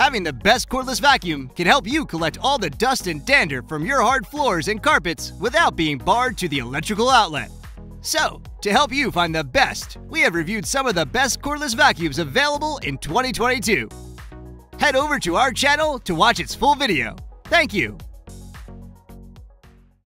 Having the best cordless vacuum can help you collect all the dust and dander from your hard floors and carpets without being barred to the electrical outlet. So, to help you find the best, we have reviewed some of the best cordless vacuums available in 2022. Head over to our channel to watch its full video. Thank you.